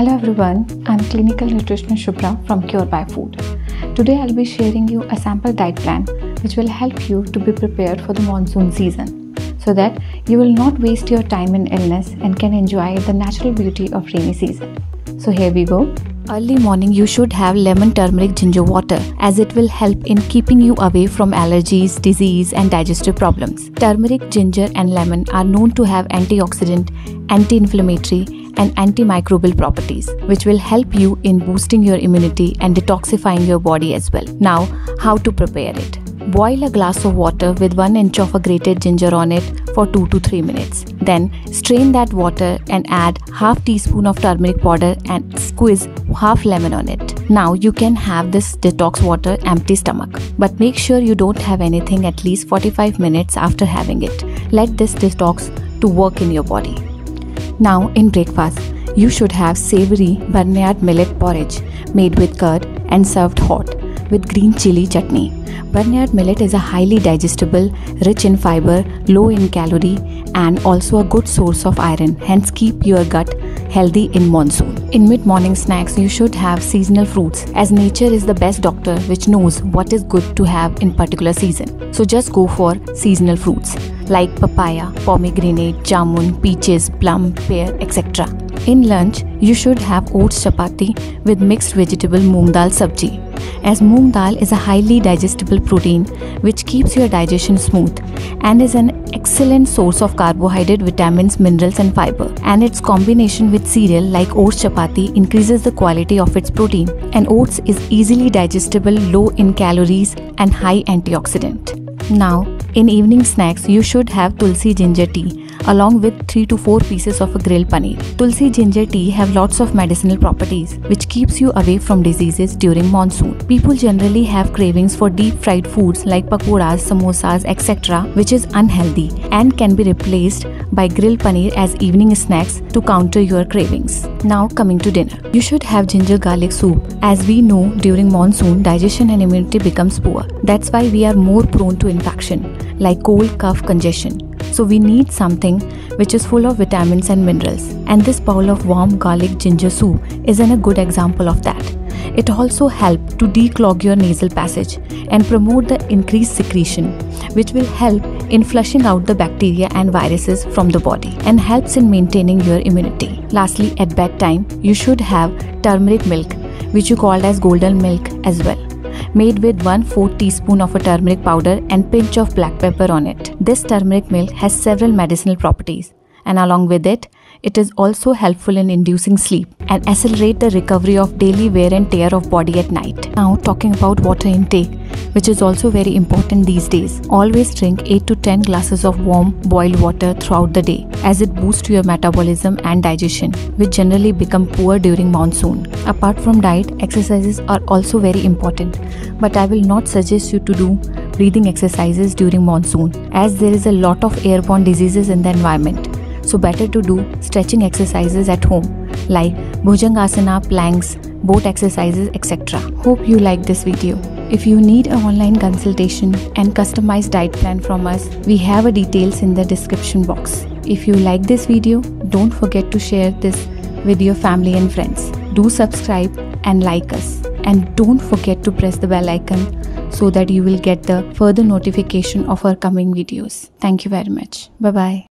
Hello everyone, I'm clinical nutritionist Shubhra from Cure by Food. Today I'll be sharing you a sample diet plan which will help you to be prepared for the monsoon season so that you will not waste your time in illness and can enjoy the natural beauty of rainy season. So here we go. Early morning you should have lemon turmeric ginger water as it will help in keeping you away from allergies, disease and digestive problems. Turmeric, ginger and lemon are known to have antioxidant, anti-inflammatory and antimicrobial properties, which will help you in boosting your immunity and detoxifying your body as well. Now, how to prepare it? Boil a glass of water with 1 inch of a grated ginger on it for 2 to 3 minutes. Then strain that water and add half teaspoon of turmeric powder and squeeze half lemon on it. Now you can have this detox water empty stomach. But make sure you don't have anything at least 45 minutes after having it. Let this detox to work in your body. Now, in breakfast, you should have savory barnyard millet porridge made with curd and served hot with green chili chutney. Barnyard millet is a highly digestible, rich in fiber, low in calorie, and also a good source of iron. Hence, keep your gut healthy in monsoon. In mid morning snacks, you should have seasonal fruits, as nature is the best doctor which knows what is good to have in particular season. So, just go for seasonal fruits like papaya, pomegranate, jamun, peaches, plum, pear, etc. In lunch, you should have oats chapati with mixed vegetable moong dal sabji as moong dal is a highly digestible protein which keeps your digestion smooth and is an excellent source of carbohydrate, vitamins, minerals and fiber. And its combination with cereal like oats chapati increases the quality of its protein. And oats is easily digestible, low in calories and high antioxidant. Now, in evening snacks, you should have tulsi ginger tea along with 3 to 4 pieces of a grilled paneer. Tulsi ginger tea have lots of medicinal properties which keeps you away from diseases during monsoon. People generally have cravings for deep fried foods like pakoras, samosas, etc. which is unhealthy and can be replaced by grilled paneer as evening snacks to counter your cravings. Now coming to dinner. You should have ginger garlic soup. As we know during monsoon digestion and immunity becomes poor. That's why we are more prone to infection like cold, cough, congestion. So we need something which is full of vitamins and minerals. And this bowl of warm garlic ginger soup is an a good example of that. It also helps to declog your nasal passage and promote the increased secretion, which will help in flushing out the bacteria and viruses from the body and helps in maintaining your immunity. Lastly, at bedtime, you should have turmeric milk, which you called as golden milk as well made with 1 4 teaspoon of a turmeric powder and pinch of black pepper on it. This turmeric milk has several medicinal properties and along with it, it is also helpful in inducing sleep and accelerate the recovery of daily wear and tear of body at night. Now talking about water intake, which is also very important these days. Always drink 8 to 10 glasses of warm boiled water throughout the day as it boosts your metabolism and digestion, which generally become poor during monsoon. Apart from diet, exercises are also very important, but I will not suggest you to do breathing exercises during monsoon as there is a lot of airborne diseases in the environment so better to do stretching exercises at home like bhujangasana, planks, boat exercises, etc. Hope you like this video. If you need an online consultation and customized diet plan from us, we have a details in the description box. If you like this video, don't forget to share this with your family and friends. Do subscribe and like us. And don't forget to press the bell icon so that you will get the further notification of our coming videos. Thank you very much. Bye bye.